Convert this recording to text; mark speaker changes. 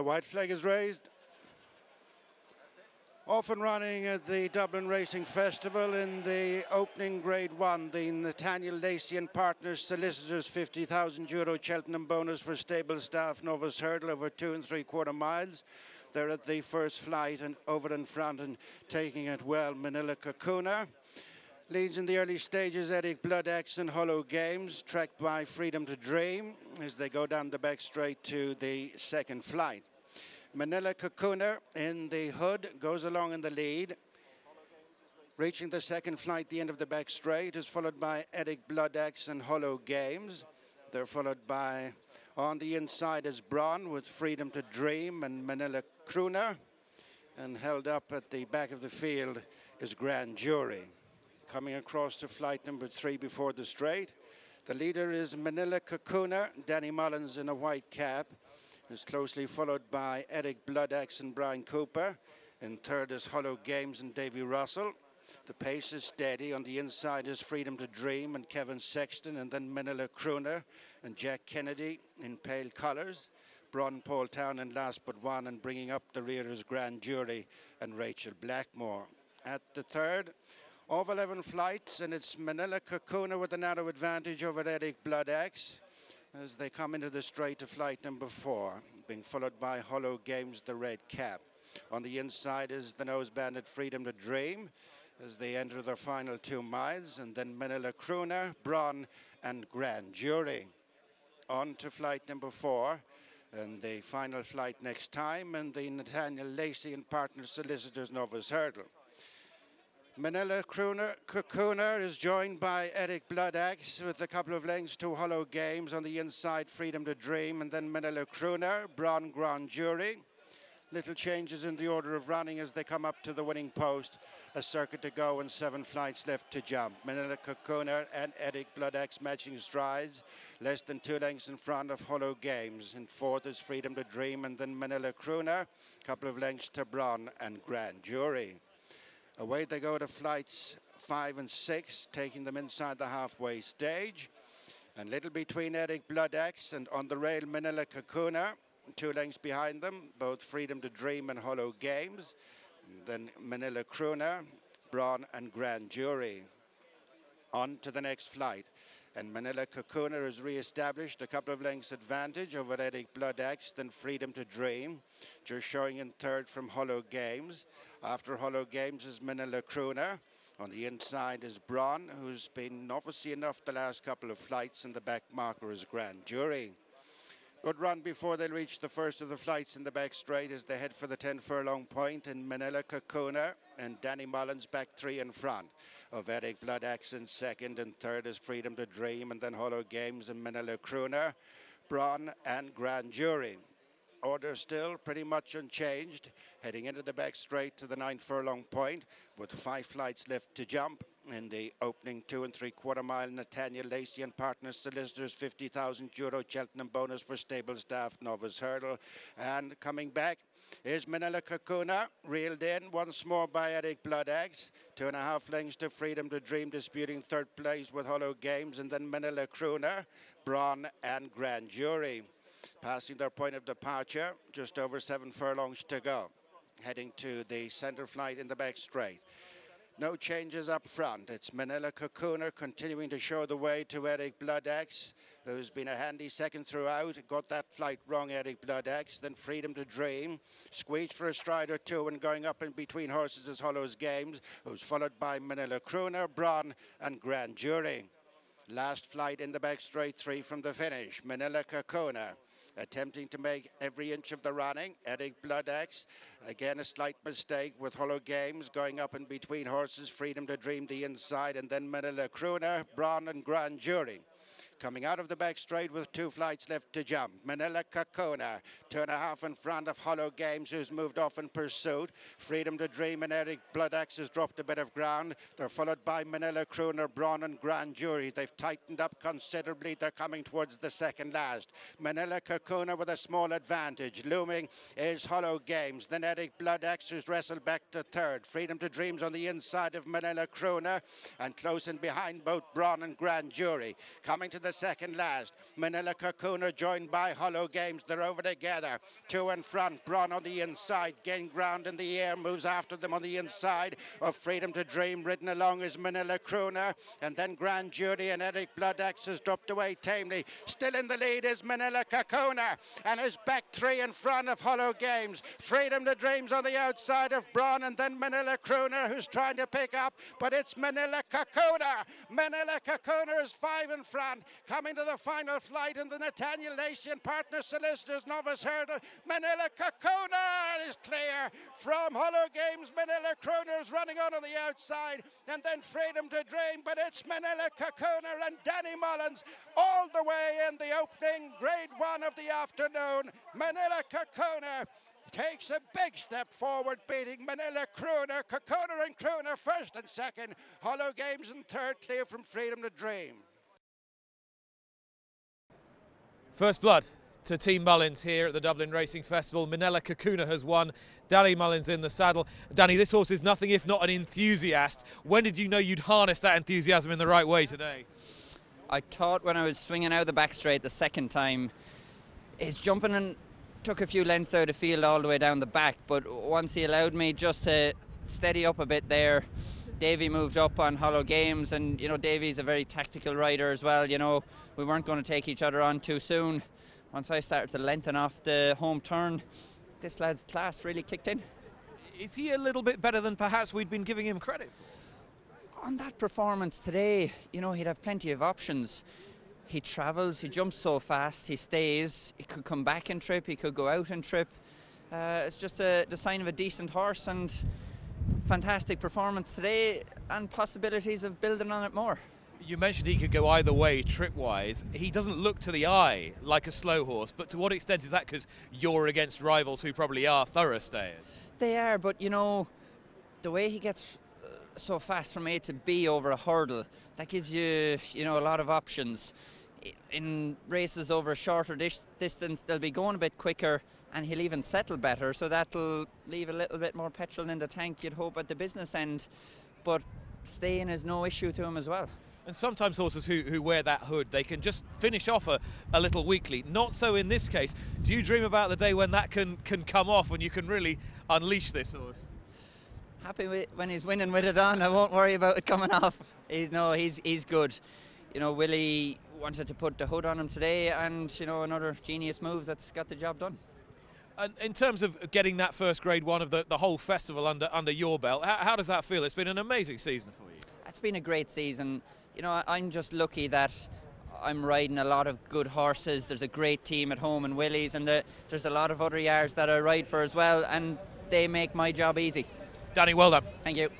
Speaker 1: The white flag is raised. Off and running at the Dublin Racing Festival in the opening grade one, the Nathaniel Lacy and Partners Solicitors 50,000 euro Cheltenham bonus for stable staff Novice Hurdle over two and three quarter miles. They're at the first flight and over in front and taking it well, Minella Cocooner. Leads in the early stages, Eric Blood and Hollow Games, tracked by Freedom to Dream as they go down the back straight to the second flight. Minella Cocooner in the hood goes along in the lead. Reaching the second flight, the end of the back straight, is followed by Eric Bloodaxe and Hollow Games. They're followed by, on the inside is Braun with Freedom to Dream and Minella Crooner. And held up at the back of the field is Grand Jury coming across to flight number three before the straight. The leader is Minella Cocooner, Danny Mullins in a white cap. Is closely followed by Eric Bloodaxe and Brian Cooper. In third is Hollow Games and Davy Russell. The pace is steady. On the inside is Freedom to Dream and Kevin Sexton, and then Minella Crooner and Jack Kennedy in pale colours. Braun Paul Townend last but one, and bringing up the rear is Grand Jury and Rachael Blackmore. At the third, of 11 flights, and it's Minella Cocooner with a narrow advantage over Eric Bloodaxe as they come into the straight to flight number four, being followed by Hollow Games, the red cap. On the inside is the nose banded Freedom to Dream as they enter their final two miles, and then Minella Crooner, Braun, and Grand Jury. On to flight number four, and the final flight next time, and the Nathaniel Lacy and Partner Solicitors Novice Hurdle. Minella Crooner, is joined by Eric Bloodaxe with a couple of lengths to Hollow Games on the inside, Freedom to Dream, and then Minella Crooner, Braun Grand Jury. Little changes in the order of running as they come up to the winning post. A circuit to go and seven flights left to jump. Minella Cocooner and Eric Bloodaxe matching strides, less than two lengths in front of Hollow Games. In fourth is Freedom to Dream, and then Minella Crooner, a couple of lengths to Braun and Grand Jury. Away they go to flights five and six, taking them inside the halfway stage. And little between Eric Bloodaxe and on the rail Minella Cocooner, two lengths behind them, both Freedom to Dream and Hollow Games. And then Minella Crooner, Braun and Grand Jury. On to the next flight. And Minella Cocooner has re-established a couple of lengths advantage over Eric Bloodaxe, then Freedom to Dream, just showing in third from Hollow Games. After Hollow Games is Minella Crooner. On the inside is Braun, who's been obviously enough the last couple of flights, and the back marker is Grand Jury. Good run before they reach the first of the flights in the back straight as they head for the 10 furlong point in Minella Cocooner and Danny Mullins back three in front of Eric Blood in second and third is Freedom to Dream and then Hollow Games and Minella Crooner, Braun and Grand Jury. Order still pretty much unchanged, heading into the back straight to the nine furlong point with five flights left to jump in the opening two and three quarter mile. Nathaniel Lacy and partners solicitors 50,000 euro Cheltenham bonus for stable staff Novice Hurdle. And coming back is Minella Cocooner, reeled in once more by Eric Bloodaxe. Two and a half lengths to Freedom to Dream, disputing third place with Hollow Games. And then Minella Crooner, Braun and Grand Jury passing their point of departure, just over seven furlongs to go, heading to the center flight in the back straight. No changes up front. It's Minella Cocooner continuing to show the way to Eric Bloodaxe, who's been a handy second throughout. Got that flight wrong, Eric Bloodaxe. Then Freedom to Dream. Squeezed for a stride or two and going up in between horses as Hollows Games, who's followed by Minella Crooner, Braun, and Grand Jury. Last flight in the back straight three from the finish. Minella Cocooner attempting to make every inch of the running. Eric Bloodaxe, again a slight mistake with Hollow Games going up in between horses. Freedom to Dream the inside, and then Minella Crooner, Braun and Grand Jury. Coming out of the back straight with two flights left to jump. Minella Cocooner, two and a half in front of Hollow Games, who's moved off in pursuit. Freedom to Dream and Eric Bloodaxe has dropped a bit of ground. They're followed by Minella Crooner, Braun and Grand Jury. They've tightened up considerably. They're coming towards the second last. Minella Cocooner with a small advantage. Looming is Hollow Games. Then Eric Bloodaxe who's wrestled back to third. Freedom to Dreams on the inside of Minella Crooner and close in behind both Braun and Grand Jury. Coming to the the second last. Minella Cocooner joined by Hollow Games. They're over together. Two in front. Braun on the inside. Gain ground in the air. Moves after them on the inside. Of Freedom to Dream. Ridden along is Minella Crooner. And then Grand Jury and Eric Bloodaxe has dropped away tamely. Still in the lead is Minella Cocooner. And his back three in front of Hollow Games. Freedom to Dreams on the outside of Braun. And then Minella Crooner who's trying to pick up. But it's Minella Cocooner. Minella Cocooner is five in front. Coming to the final flight in the Nathaniel Nation Partner Solicitors Novice Hurdle. Minella Cocooner is clear from Hollow Games. Minella Crooner is running on on the outside. And then Freedom to Dream. But it's Minella Cocooner and Danny Mullins all the way in the opening grade one of the afternoon. Minella Cocooner takes a big step forward, beating Minella Crooner, Cocooner and Crooner first and second. Hollow Games in third, clear from Freedom to Dream.
Speaker 2: First blood to Team Mullins here at the Dublin Racing Festival. Minella Cocooner has won. Danny Mullins in the saddle. Danny, this horse is nothing if not an enthusiast. When did you know you'd harness that enthusiasm in the right way today?
Speaker 3: I thought when I was swinging out the back straight the second time, his jumping and took a few lengths out of field all the way down the back, but once he allowed me just to steady up a bit there, Davy moved up on Hollow Games, and you know Davy's a very tactical rider as well. You know we weren't going to take each other on too soon. Once I started to lengthen off the home turn, this lad's class really kicked in.
Speaker 2: Is he a little bit better than perhaps we'd been giving him credit?
Speaker 3: On that performance today, you know he'd have plenty of options he travels, he jumps so fast, he stays, he could come back and trip, he could go out and trip. Uh, it's just a, the sign of a decent horse and fantastic performance today and possibilities of building on it more.
Speaker 2: You mentioned he could go either way trip wise. He doesn't look to the eye like a slow horse, but to what extent is that because you're against rivals who probably are thorough stayers?
Speaker 3: They are, but you know, the way he gets uh, so fast from A to B over a hurdle, that gives you, you know, a lot of options in races over a shorter dis- distance, they'll be going a bit quicker and he'll even settle better. So that'll leave a little bit more petrol in the tank, you'd hope, at the business end. But staying is no issue to him as well.
Speaker 2: And sometimes horses who, who wear that hood, they can just finish off a, a little weakly. Not so in this case. Do you dream about the day when that can, can come off, when you can really unleash this horse?
Speaker 3: Happy with, when he's winning with it on. I won't worry about it coming off. He's, no, he's, he's good. You know, Willie wanted to put the hood on him today, and you know another genius move that's got the job done.
Speaker 2: And in terms of getting that first grade one of the, the whole festival under under your belt, how, how does that feel? It's been an amazing season for you.
Speaker 3: It's been a great season. You know, I'm just lucky that I'm riding a lot of good horses. There's a great team at home in Willie's, and the, there's a lot of other yards that I ride for as well, and they make my job easy.
Speaker 2: Danny, well done.
Speaker 3: Thank you.